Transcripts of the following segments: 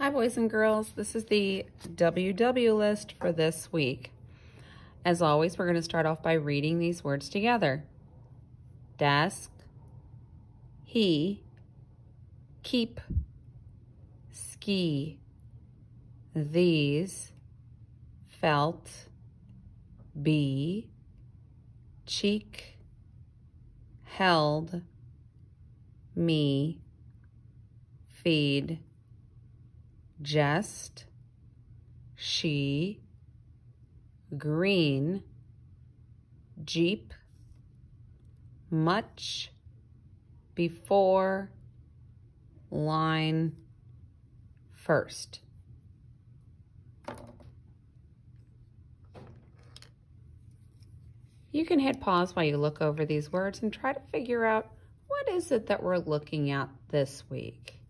Hi, boys and girls. This is the WW list for this week. As always, we're going to start off by reading these words together. Desk, he, keep, ski, these, felt, be, cheek, held, me, feed, just, she, green, jeep, much, before, line, first. You can hit pause while you look over these words and try to figure out what is it that we're looking at this week?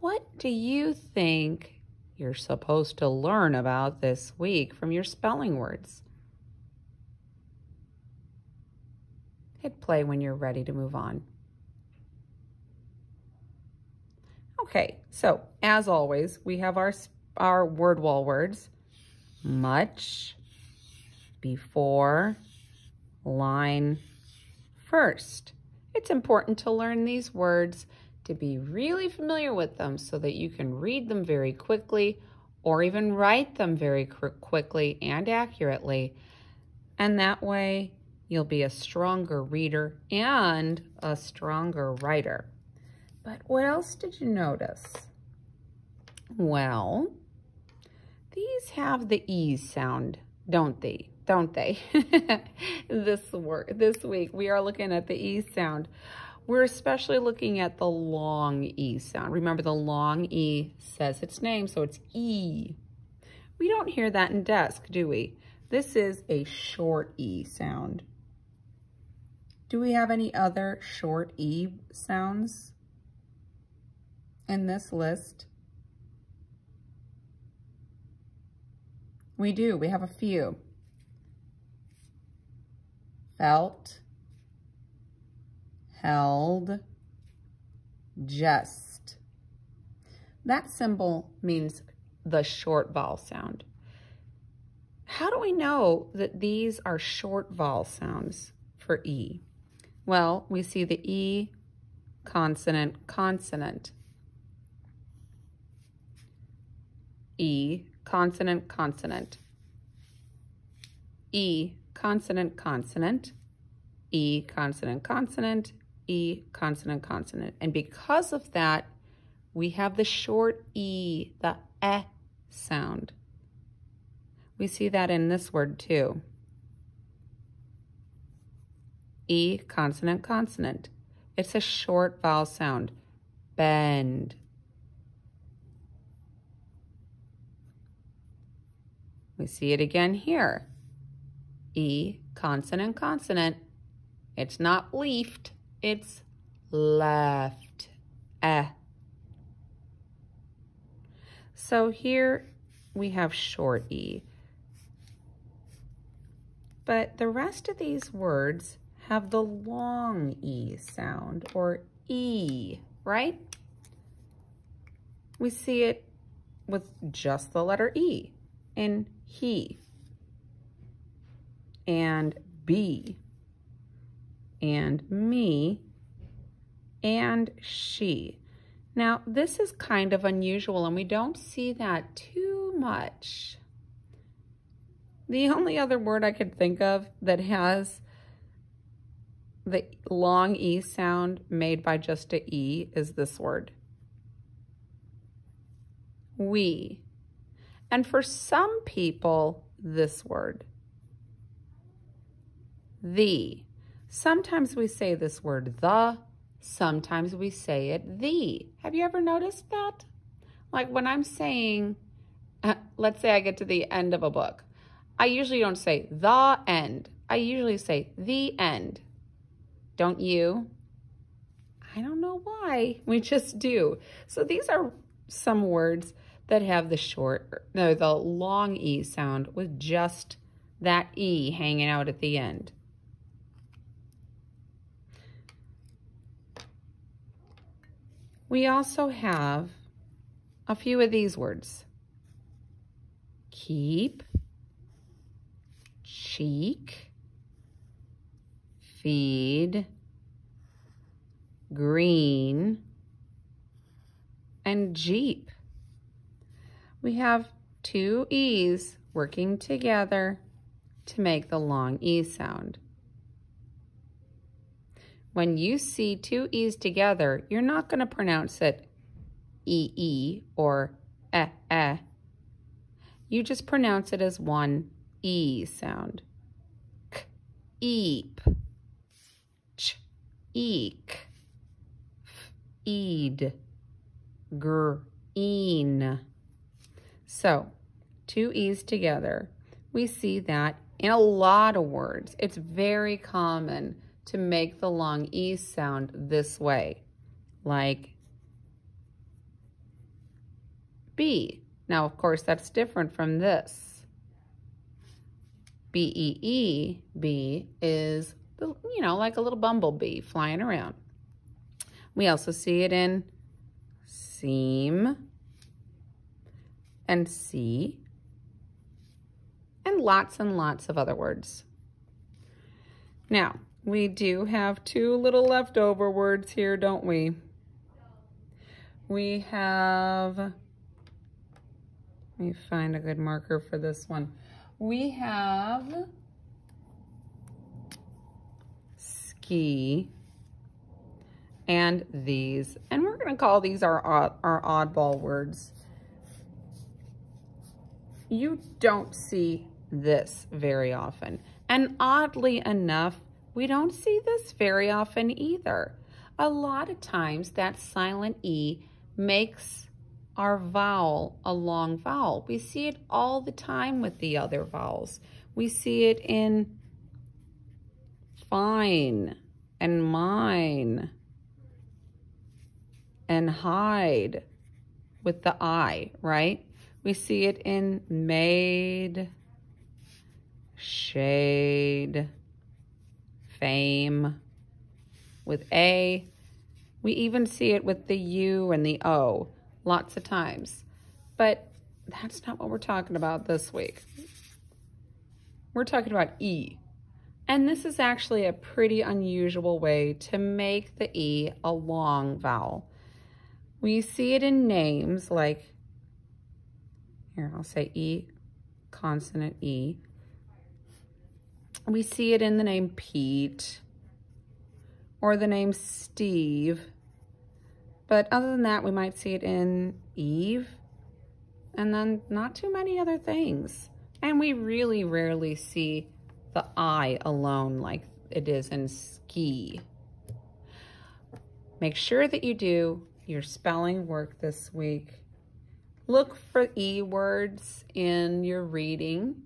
What do you think you're supposed to learn about this week from your spelling words. Hit play when you're ready to move on. Okay, so as always, we have our, our word wall words. Much, before, line, first. It's important to learn these words to be really familiar with them so that you can read them very quickly or even write them very quickly and accurately. And that way you'll be a stronger reader and a stronger writer. But what else did you notice? Well, these have the E sound, don't they? Don't they? this this week we are looking at the E sound. We're especially looking at the long E sound. Remember the long E says its name, so it's E. We don't hear that in desk, do we? This is a short E sound. Do we have any other short E sounds in this list? We do, we have a few. Felt, held, just. That symbol means the short vowel sound. How do we know that these are short vowel sounds for E? Well, we see the E consonant, consonant. E, consonant, consonant. E, consonant, consonant. E, consonant, consonant. E, consonant, consonant. And because of that, we have the short E, the eh sound. We see that in this word too. E, consonant, consonant. It's a short vowel sound. Bend. We see it again here. E, consonant, consonant. It's not leafed, it's left. Eh. So here we have short E. But the rest of these words have the long E sound, or E, right? We see it with just the letter E in he and be and me and she. Now, this is kind of unusual and we don't see that too much. The only other word I could think of that has the long E sound made by just a E is this word. We. And for some people, this word. The. Sometimes we say this word the, sometimes we say it the. Have you ever noticed that? Like when I'm saying, uh, let's say I get to the end of a book, I usually don't say the end. I usually say the end. Don't you? I don't know why. We just do. So these are some words that have the short, no, the long E sound with just that E hanging out at the end. We also have a few of these words. Keep, cheek, feed, green, and Jeep. We have two E's working together to make the long E sound. When you see two E's together, you're not going to pronounce it E-E or eh-eh. You just pronounce it as one E sound. K, eep, ch, eek, f, eed, gr, een. So, two E's together. We see that in a lot of words. It's very common to make the long E sound this way, like B. Now, of course, that's different from this. B-E-E, B is, you know, like a little bumblebee flying around. We also see it in seem and see and lots and lots of other words. Now, we do have two little leftover words here, don't we? We have, let me find a good marker for this one. We have ski and these, and we're gonna call these our, our oddball words you don't see this very often. And oddly enough, we don't see this very often either. A lot of times that silent E makes our vowel a long vowel. We see it all the time with the other vowels. We see it in fine and mine and hide with the I, right? We see it in made, shade, fame. With A, we even see it with the U and the O lots of times. But that's not what we're talking about this week. We're talking about E. And this is actually a pretty unusual way to make the E a long vowel. We see it in names like here, I'll say E, consonant E. We see it in the name Pete or the name Steve. But other than that, we might see it in Eve and then not too many other things. And we really rarely see the I alone like it is in ski. Make sure that you do your spelling work this week. Look for E words in your reading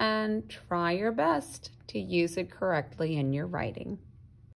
and try your best to use it correctly in your writing.